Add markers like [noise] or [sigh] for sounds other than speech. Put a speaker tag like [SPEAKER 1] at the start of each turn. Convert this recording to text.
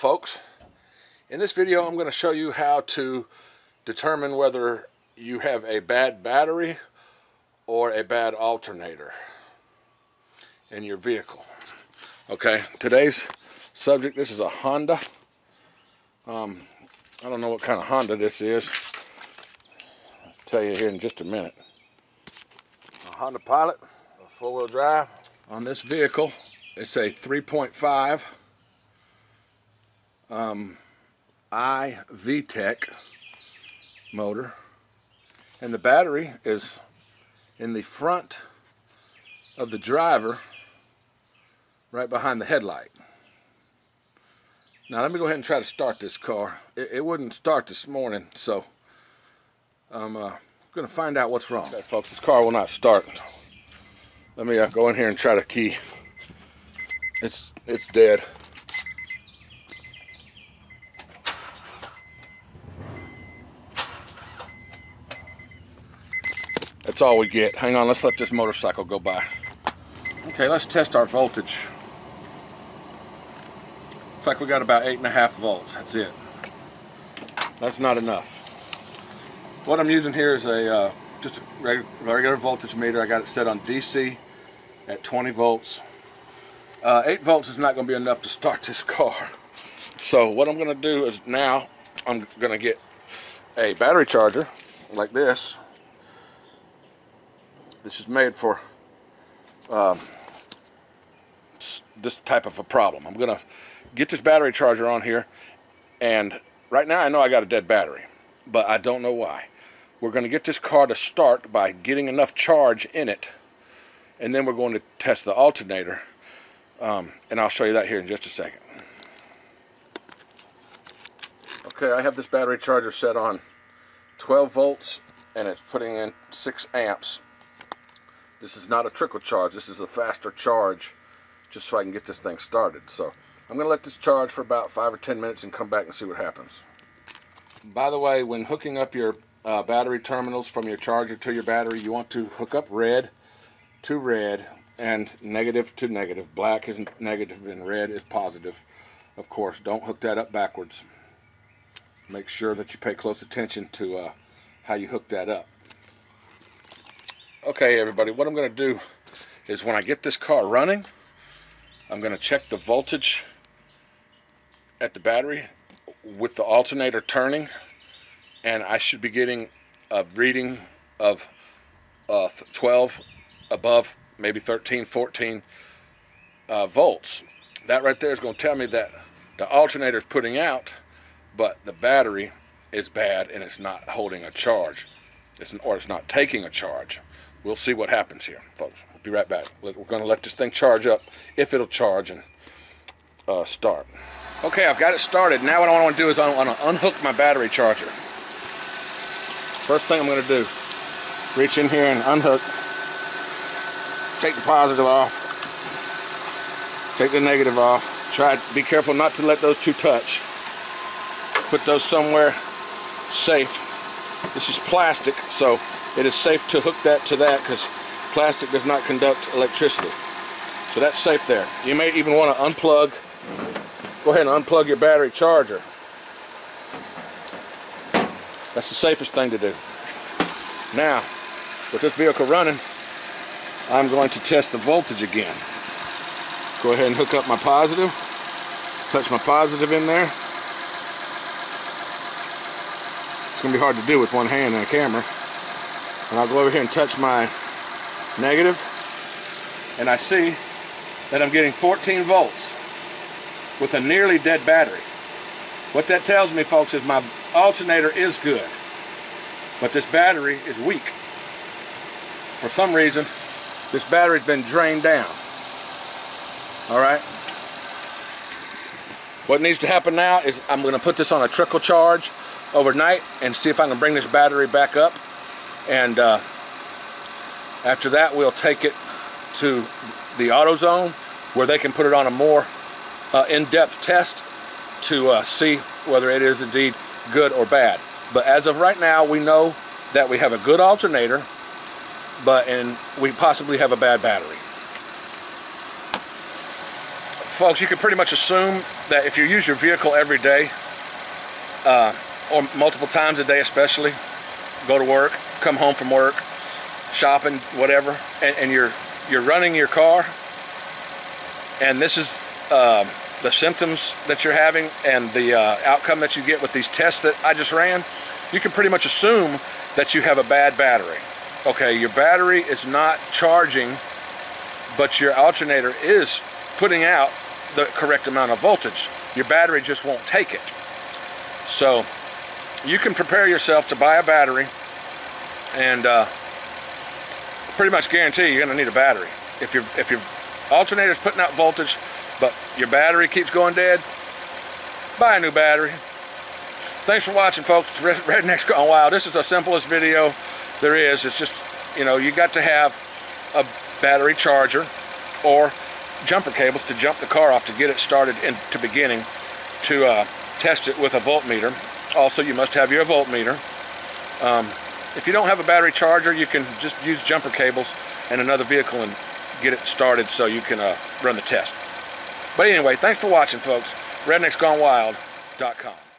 [SPEAKER 1] folks. In this video I'm going to show you how to determine whether you have a bad battery or a bad alternator in your vehicle. Okay, today's subject, this is a Honda. Um, I don't know what kind of Honda this is. I'll tell you here in just a minute. A Honda Pilot, a four-wheel drive. On this vehicle, it's a 3.5 um, iVTEC motor. And the battery is in the front of the driver right behind the headlight. Now let me go ahead and try to start this car. It, it wouldn't start this morning, so I'm uh, going to find out what's wrong. Okay, folks, this car will not start. Let me uh, go in here and try to key. It's it's dead. That's all we get. Hang on, let's let this motorcycle go by. Okay, let's test our voltage. Looks like we got about eight and a half volts. That's it. That's not enough. What I'm using here is a uh, just a regular, regular voltage meter. I got it set on DC at 20 volts. Uh, 8 volts is not going to be enough to start [laughs] this car. So what I'm going to do is now I'm going to get a battery charger like this. This is made for um, this type of a problem. I'm going to get this battery charger on here and right now I know I got a dead battery but I don't know why. We're going to get this car to start by getting enough charge in it and then we're going to test the alternator um, and I'll show you that here in just a second. Okay, I have this battery charger set on 12 volts and it's putting in 6 amps. This is not a trickle charge, this is a faster charge just so I can get this thing started. So I'm going to let this charge for about 5 or 10 minutes and come back and see what happens. By the way, when hooking up your uh, battery terminals from your charger to your battery, you want to hook up red to red and negative to negative. Black is negative and red is positive. Of course, don't hook that up backwards. Make sure that you pay close attention to uh, how you hook that up. Okay, everybody, what I'm going to do is when I get this car running, I'm going to check the voltage at the battery with the alternator turning and I should be getting a reading of uh, 12 above maybe 13 14 uh, volts. That right there is going to tell me that the alternator is putting out but the battery is bad and it's not holding a charge. It's, or it's not taking a charge we'll see what happens here folks we'll be right back we're going to let this thing charge up if it'll charge and uh, start okay I've got it started now what I want to do is I want to unhook my battery charger first thing I'm going to do reach in here and unhook take the positive off, take the negative off. Try to be careful not to let those two touch. Put those somewhere safe. This is plastic, so it is safe to hook that to that because plastic does not conduct electricity. So that's safe there. You may even want to unplug, go ahead and unplug your battery charger. That's the safest thing to do. Now, with this vehicle running, I'm going to test the voltage again. Go ahead and hook up my positive. Touch my positive in there. It's going to be hard to do with one hand and a camera. And I'll go over here and touch my negative. And I see that I'm getting 14 volts with a nearly dead battery. What that tells me, folks, is my alternator is good. But this battery is weak. For some reason, this battery's been drained down. All right. What needs to happen now is I'm going to put this on a trickle charge overnight and see if I can bring this battery back up. And uh, after that, we'll take it to the AutoZone where they can put it on a more uh, in-depth test to uh, see whether it is indeed good or bad. But as of right now, we know that we have a good alternator but and we possibly have a bad battery. folks, you can pretty much assume that if you use your vehicle every day, uh, or multiple times a day especially, go to work, come home from work, shopping, whatever, and, and you're you're running your car, and this is uh, the symptoms that you're having and the uh, outcome that you get with these tests that I just ran, you can pretty much assume that you have a bad battery. Okay, your battery is not charging, but your alternator is putting out the correct amount of voltage. Your battery just won't take it. So you can prepare yourself to buy a battery and uh, pretty much guarantee you're going to need a battery. If your if your alternator is putting out voltage, but your battery keeps going dead, buy a new battery. Thanks for watching, folks. Rednecks Gone Wild. This is the simplest video there is. It's just, you know, you got to have a battery charger or jumper cables to jump the car off to get it started into beginning to uh, test it with a voltmeter. Also, you must have your voltmeter. Um, if you don't have a battery charger, you can just use jumper cables and another vehicle and get it started so you can uh, run the test. But anyway, thanks for watching, folks. RednecksGoneWild.com.